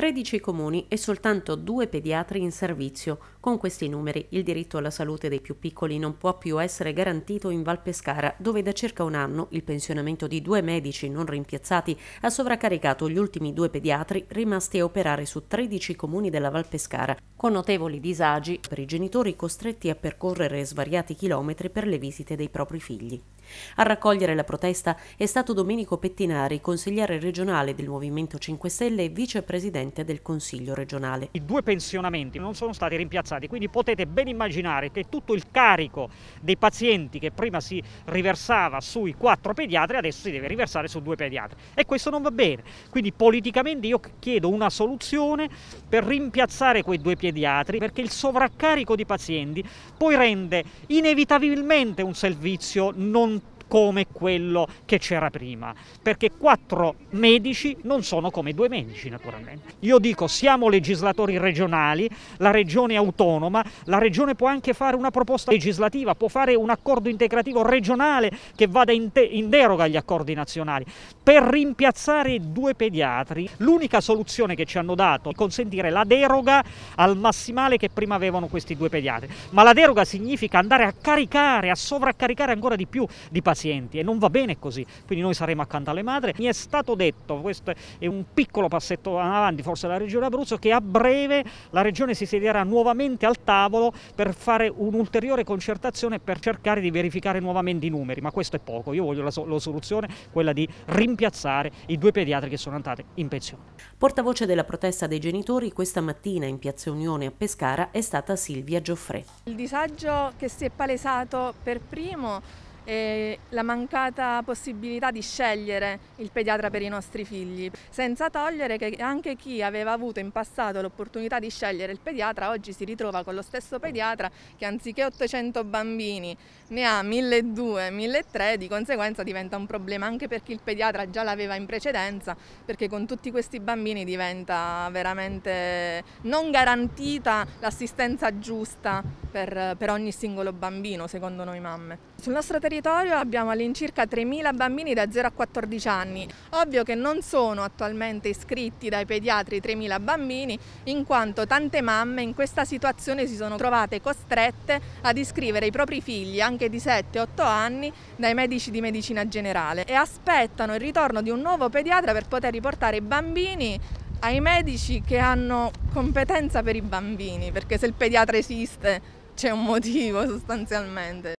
13 comuni e soltanto due pediatri in servizio. Con questi numeri il diritto alla salute dei più piccoli non può più essere garantito in Val Pescara, dove da circa un anno il pensionamento di due medici non rimpiazzati ha sovraccaricato gli ultimi due pediatri rimasti a operare su 13 comuni della Val Pescara, con notevoli disagi per i genitori costretti a percorrere svariati chilometri per le visite dei propri figli. A raccogliere la protesta è stato Domenico Pettinari, consigliere regionale del Movimento 5 Stelle e vicepresidente del Consiglio regionale. I due pensionamenti non sono stati rimpiazzati, quindi potete ben immaginare che tutto il carico dei pazienti che prima si riversava sui quattro pediatri adesso si deve riversare su due pediatri e questo non va bene. Quindi politicamente io chiedo una soluzione per rimpiazzare quei due pediatri perché il sovraccarico di pazienti poi rende inevitabilmente un servizio non come quello che c'era prima, perché quattro medici non sono come due medici naturalmente. Io dico siamo legislatori regionali, la regione è autonoma, la regione può anche fare una proposta legislativa, può fare un accordo integrativo regionale che vada in, in deroga agli accordi nazionali. Per rimpiazzare due pediatri, l'unica soluzione che ci hanno dato è consentire la deroga al massimale che prima avevano questi due pediatri, ma la deroga significa andare a caricare, a sovraccaricare ancora di più di pazienti pazienti e non va bene così, quindi noi saremo accanto alle madri. Mi è stato detto, questo è un piccolo passetto avanti forse della Regione Abruzzo, che a breve la Regione si siederà nuovamente al tavolo per fare un'ulteriore concertazione per cercare di verificare nuovamente i numeri, ma questo è poco, io voglio la, la soluzione, quella di rimpiazzare i due pediatri che sono andati in pensione. Portavoce della protesta dei genitori questa mattina in Piazza Unione a Pescara è stata Silvia Gioffre. Il disagio che si è palesato per primo e la mancata possibilità di scegliere il pediatra per i nostri figli, senza togliere che anche chi aveva avuto in passato l'opportunità di scegliere il pediatra oggi si ritrova con lo stesso pediatra che anziché 800 bambini ne ha 1200, 1300, di conseguenza diventa un problema anche per chi il pediatra già l'aveva in precedenza, perché con tutti questi bambini diventa veramente non garantita l'assistenza giusta per, per ogni singolo bambino, secondo noi mamme. Sul nostro territorio abbiamo all'incirca 3.000 bambini da 0 a 14 anni. Ovvio che non sono attualmente iscritti dai pediatri 3.000 bambini, in quanto tante mamme in questa situazione si sono trovate costrette ad iscrivere i propri figli, anche di 7-8 anni, dai medici di medicina generale e aspettano il ritorno di un nuovo pediatra per poter riportare i bambini ai medici che hanno competenza per i bambini, perché se il pediatra esiste c'è un motivo sostanzialmente.